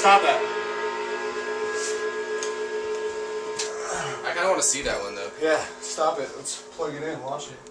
Stop that. I kind of want to see that one though. Yeah, stop it. Let's plug it in. Watch it.